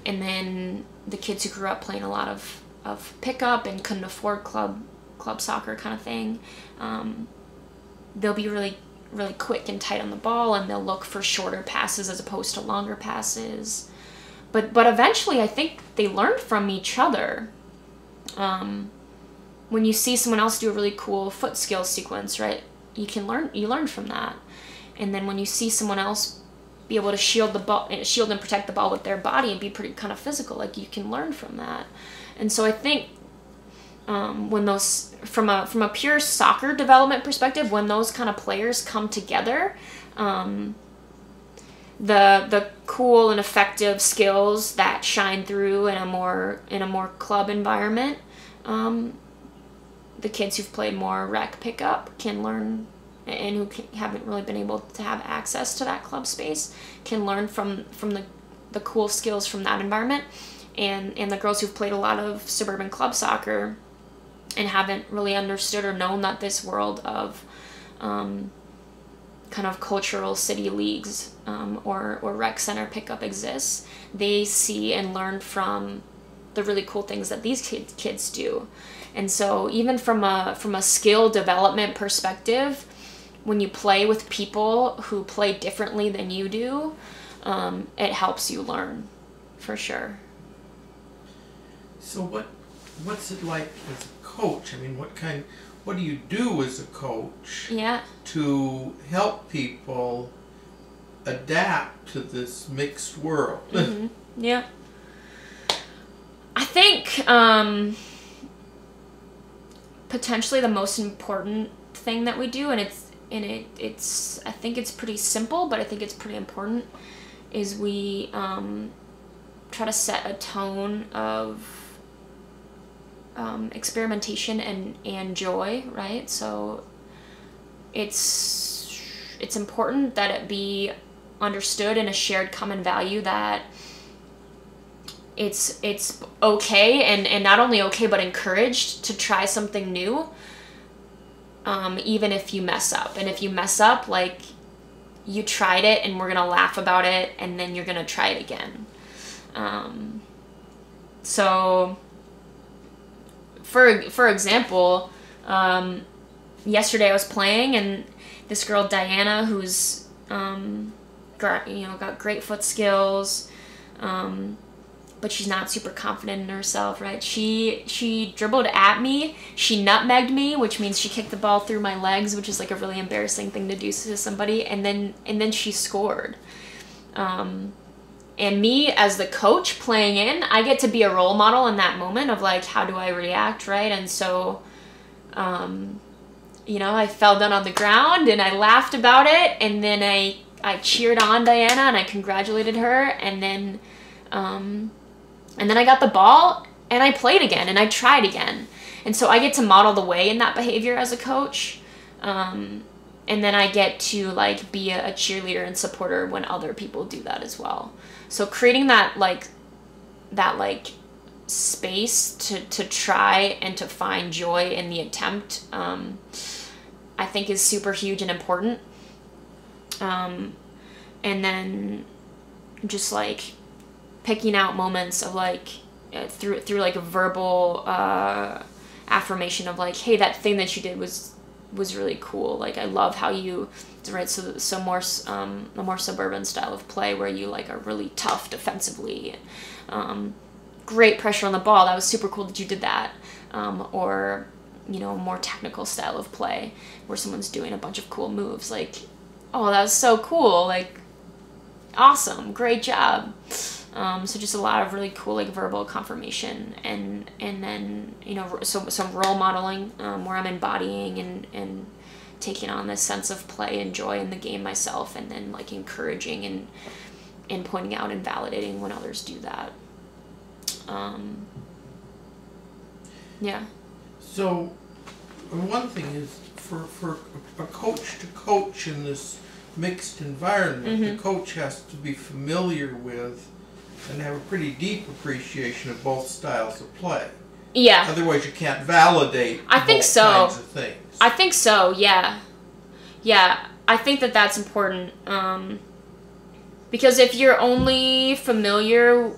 and then the kids who grew up playing a lot of, of pickup and couldn't afford club club soccer kind of thing. Um, they'll be really really quick and tight on the ball and they'll look for shorter passes as opposed to longer passes but but eventually i think they learned from each other. Um, when you see someone else do a really cool foot skill sequence right you can learn you learn from that. And then when you see someone else be able to shield the ball shield and protect the ball with their body and be pretty kind of physical like you can learn from that. And so i think um, when those from a from a pure soccer development perspective, when those kind of players come together, um, the the cool and effective skills that shine through in a more in a more club environment, um, the kids who've played more rec pickup can learn and who can, haven't really been able to have access to that club space can learn from from the the cool skills from that environment. And and the girls who've played a lot of suburban club soccer and haven't really understood or known that this world of um, kind of cultural city leagues um, or, or rec center pickup exists, they see and learn from the really cool things that these kids, kids do. And so even from a from a skill development perspective, when you play with people who play differently than you do, um, it helps you learn for sure. So what what's it like as a coach? I mean, what kind, what do you do as a coach? Yeah. To help people adapt to this mixed world. Mm-hmm. Yeah. I think um, potentially the most important thing that we do, and it's and it it's I think it's pretty simple, but I think it's pretty important, is we um, try to set a tone of um, experimentation and and joy, right? So it's it's important that it be understood in a shared common value that it's it's okay and and not only okay but encouraged to try something new um, even if you mess up. And if you mess up like you tried it and we're gonna laugh about it and then you're gonna try it again. Um, so for for example, um, yesterday I was playing and this girl Diana, who's um, got you know got great foot skills, um, but she's not super confident in herself, right? She she dribbled at me, she nutmegged me, which means she kicked the ball through my legs, which is like a really embarrassing thing to do to somebody, and then and then she scored. Um, and me as the coach playing in i get to be a role model in that moment of like how do i react right and so um, you know i fell down on the ground and i laughed about it and then i i cheered on diana and i congratulated her and then um, and then i got the ball and i played again and i tried again and so i get to model the way in that behavior as a coach um, and then i get to like be a, cheerleader and supporter when other people do that as well so creating that like that like space to to try and to find joy in the attempt, um, I think is super huge and important. Um, and then just like picking out moments of like uh, through through like a verbal uh, affirmation of like, hey, that thing that you did was was really cool. Like I love how you right? So so more um, a more suburban style of play where you like are really tough defensively. Um, great pressure on the ball. That was super cool that you did that. Um, or you know, more technical style of play where someone's doing a bunch of cool moves. Like, oh, that was so cool. Like, awesome, great job. Um, so just a lot of really cool like verbal confirmation and and then you know so some role modeling um, where I'm embodying and and taking on this sense of play and joy in the game myself and then like encouraging and and pointing out and validating when others do that um, yeah so one thing is for for a coach to coach in this mixed environment mm-hmm. the coach has to be familiar with and have a pretty deep appreciation of both styles of play yeah. Otherwise, you can't validate. I think so. I think so. Yeah. Yeah, I think that that's important. Um, because if you're only familiar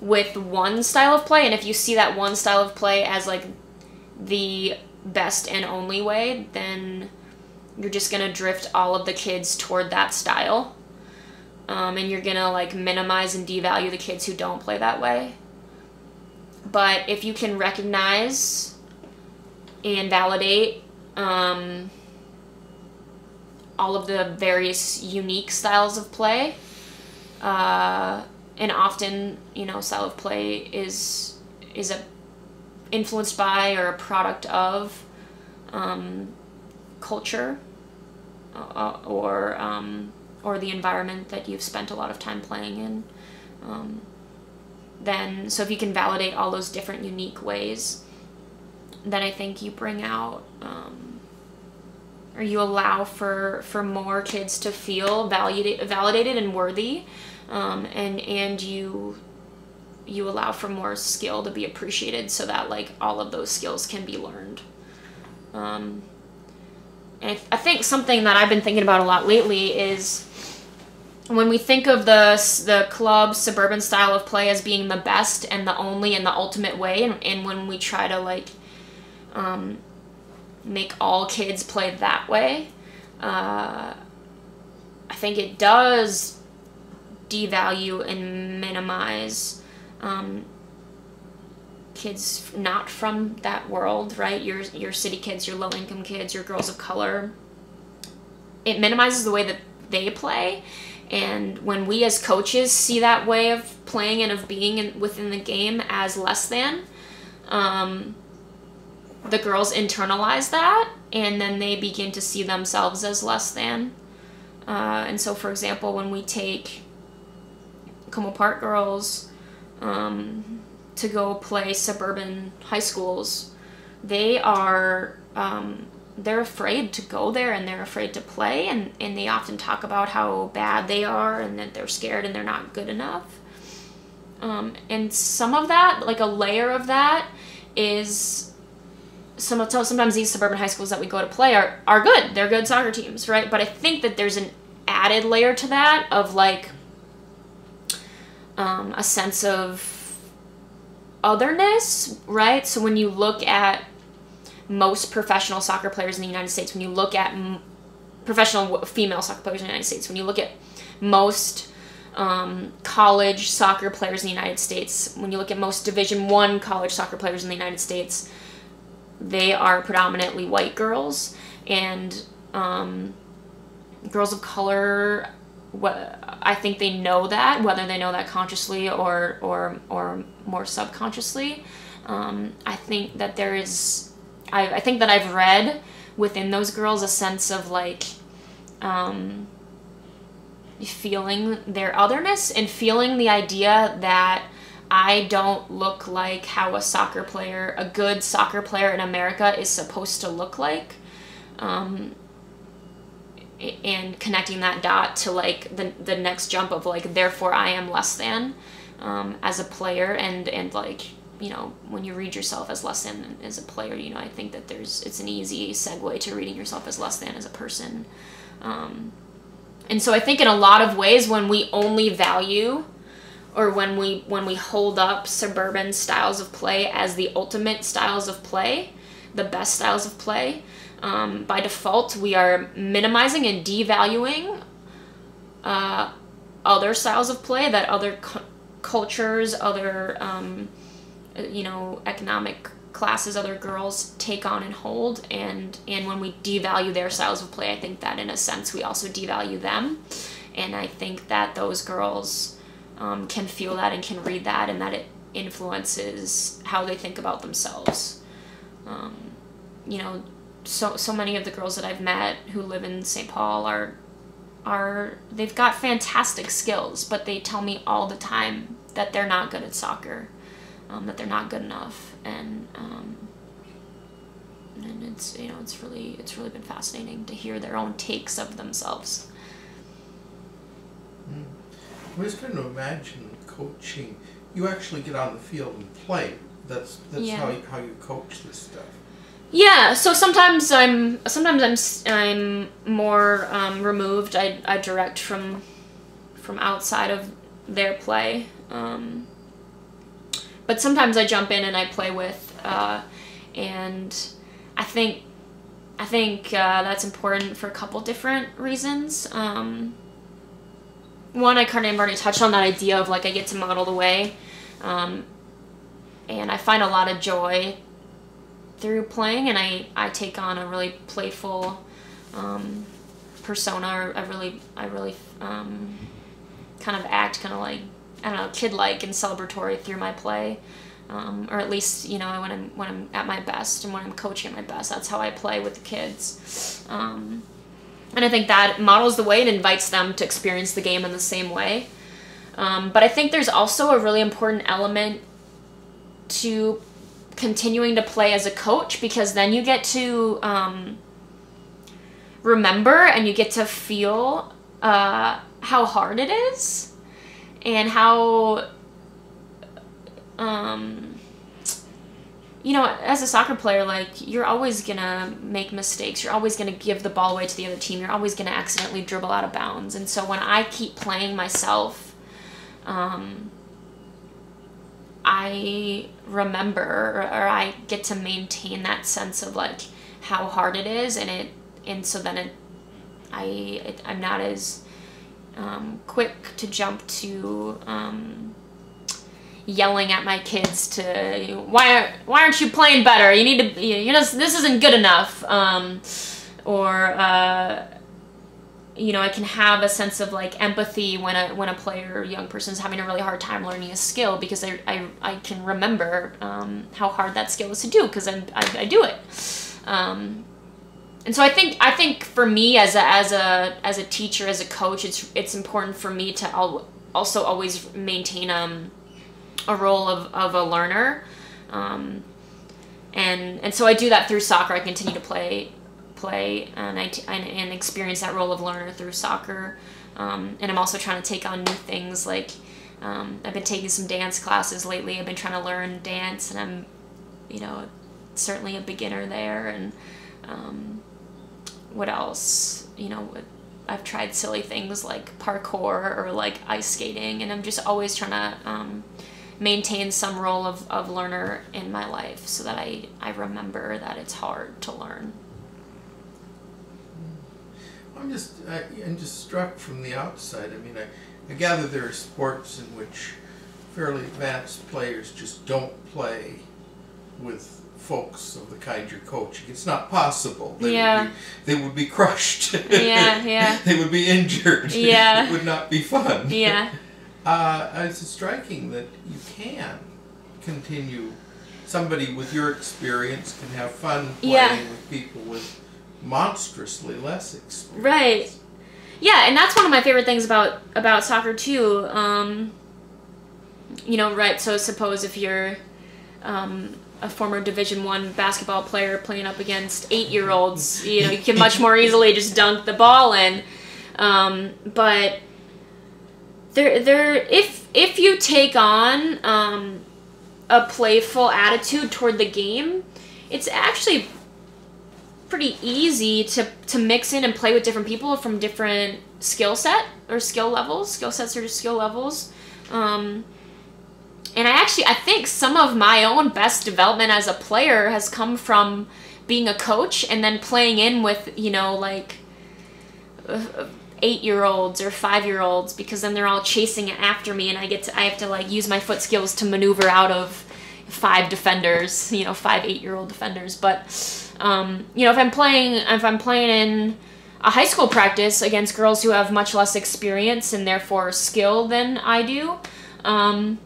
with one style of play, and if you see that one style of play as like the best and only way, then you're just gonna drift all of the kids toward that style. Um, and you're gonna like minimize and devalue the kids who don't play that way. But if you can recognize and validate um, all of the various unique styles of play, uh, and often you know style of play is is a influenced by or a product of um, culture uh, or um, or the environment that you've spent a lot of time playing in. Um, then, so if you can validate all those different unique ways, then I think you bring out um, or you allow for for more kids to feel validated, validated and worthy, um, and and you you allow for more skill to be appreciated, so that like all of those skills can be learned. Um, and I, think something that I've been thinking about a lot lately is when we think of the the club suburban style of play as being the best and the only and the ultimate way, and, and when we try to like um, make all kids play that way, uh, I think it does devalue and minimize um, kids not from that world, right? Your your city kids, your low income kids, your girls of color. It minimizes the way that they play, and when we as coaches see that way of playing and of being in, within the game as less than, um, the girls internalize that, and then they begin to see themselves as less than. Uh, and so, for example, when we take Como Park girls um, to go play suburban high schools, they are um, they're afraid to go there and they're afraid to play and, and they often talk about how bad they are and that they're scared and they're not good enough. Um, and some of that, like a layer of that, is some sometimes these suburban high schools that we go to play are, are good. They're good soccer teams, right? But I think that there's an added layer to that of like um, a sense of otherness, right? So when you look at most professional soccer players in the United States, when you look at m- professional female soccer players in the United States, when you look at most um, college soccer players in the United States, when you look at most Division One college soccer players in the United States, they are predominantly white girls and um, girls of color. What I think they know that, whether they know that consciously or or or more subconsciously. Um, I think that there is, I, I think that I've read within those girls a sense of like um, feeling their otherness and feeling the idea that I don't look like how a soccer player, a good soccer player in America, is supposed to look like. Um, and connecting that dot to like the, the next jump of like therefore i am less than um, as a player and and like you know when you read yourself as less than as a player you know i think that there's it's an easy segue to reading yourself as less than as a person. Um, and so i think in a lot of ways when we only value or when we when we hold up suburban styles of play as the ultimate styles of play the best styles of play um, by default we are minimizing and devaluing uh, other styles of play that other cu- cultures other um, you know economic classes other girls take on and hold. And and when we devalue their styles of play i think that in a sense we also devalue them. And i think that those girls um, can feel that and can read that and that it influences how they think about themselves. Um, you know so so many of the girls that I've met who live in St. Paul are are they've got fantastic skills, but they tell me all the time that they're not good at soccer, um, that they're not good enough, and um, and it's you know it's really it's really been fascinating to hear their own takes of themselves. Mm. I was trying to imagine coaching. You actually get on the field and play. That's that's Yeah. how you, how you coach this stuff. Yeah, so sometimes I'm sometimes I'm I'm more um, removed. I, I direct from from outside of their play, um, but sometimes I jump in and I play with, uh, and I think I think uh, that's important for a couple different reasons. Um, one, I kind of already touched on that idea of like I get to model the way, um, and I find a lot of joy through playing, and I I take on a really playful um, persona. I really I really um, kind of act kind of like I don't know kid like and celebratory through my play. Um, or at least you know when I'm when I'm at my best and when I'm coaching at my best. That's how I play with the kids. Um, and I think that models the way and invites them to experience the game in the same way. Um, but I think there's also a really important element to continuing to play as a coach because then you get to um, remember and you get to feel uh, how hard it is and how um, you know, as a soccer player, like you're always gonna make mistakes. You're always gonna give the ball away to the other team. You're always gonna accidentally dribble out of bounds. And so when I keep playing myself, um, I remember or, I get to maintain that sense of like how hard it is, and it, and so then it, I, it, I'm not as um, quick to jump to. Um, yelling at my kids to why are why aren't you playing better? You need to you know this isn't good enough. Um, or uh, you know I can have a sense of like empathy when a when a player or young person is having a really hard time learning a skill because I I, I can remember um, how hard that skill is to do because I, I do it. Um, and so I think I think for me as a as a as a teacher as a coach it's it's important for me to al- also always maintain um a role of, of a learner. Um, and and so I do that through soccer. I continue to play play and I t- and, and experience that role of learner through soccer. Um, and I'm also trying to take on new things like um, I've been taking some dance classes lately. I've been trying to learn dance, and I'm you know certainly a beginner there. And um, what else? You know, I've tried silly things like parkour or like ice skating, and I'm just always trying to um, maintain some role of, of learner in my life so that I, I remember that it's hard to learn. I'm just I, I'm just struck from the outside. I mean, I, I gather there are sports in which fairly advanced players just don't play with folks of the kind you're coaching. It's not possible. They yeah. Would be, they would be crushed. Yeah, yeah. they would be injured. Yeah. it would not be fun. Yeah. Uh, it's striking that you can continue. Somebody with your experience can have fun playing Yeah. with people with monstrously less experience. Right. Yeah, and that's one of my favorite things about about soccer too. Um, you know, right? So suppose if you're um, a former Division One basketball player playing up against eight year olds, you know, you can much more easily just dunk the ball in. Um, but there, there, if if you take on um, a playful attitude toward the game, it's actually pretty easy to to mix in and play with different people from different skill set or skill levels, skill sets or skill levels. Um, and I actually I think some of my own best development as a player has come from being a coach and then playing in with you know like uh, eight year olds or five year olds because then they're all chasing it after me and I get to I have to like use my foot skills to maneuver out of five defenders you know five eight year old defenders but um, you know if I'm playing if I'm playing in a high school practice against girls who have much less experience and therefore skill than I do um,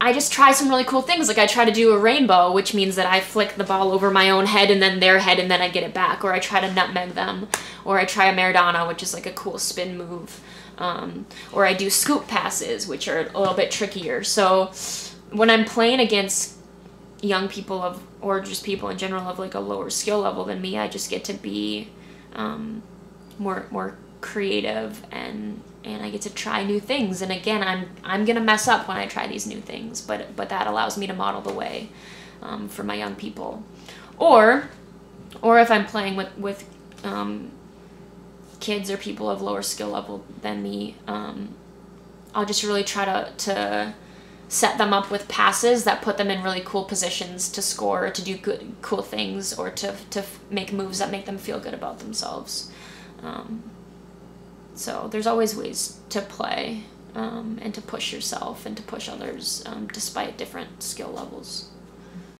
I just try some really cool things. Like I try to do a rainbow, which means that I flick the ball over my own head and then their head and then I get it back. Or I try to nutmeg them. Or I try a Maradona, which is like a cool spin move. Um, or I do scoop passes, which are a little bit trickier. So when I'm playing against young people of, or just people in general of like a lower skill level than me, I just get to be um, more more creative and and I get to try new things. And again, I'm I'm gonna mess up when I try these new things, but but that allows me to model the way um, for my young people, or or if I'm playing with with um, kids or people of lower skill level than me, um, I'll just really try to to set them up with passes that put them in really cool positions to score or to do good cool things or to, to make moves that make them feel good about themselves. Um, so there's always ways to play um, and to push yourself and to push others um, despite different skill levels